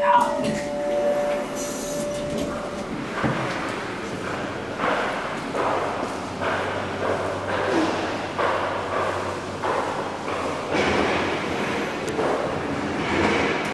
Yeah.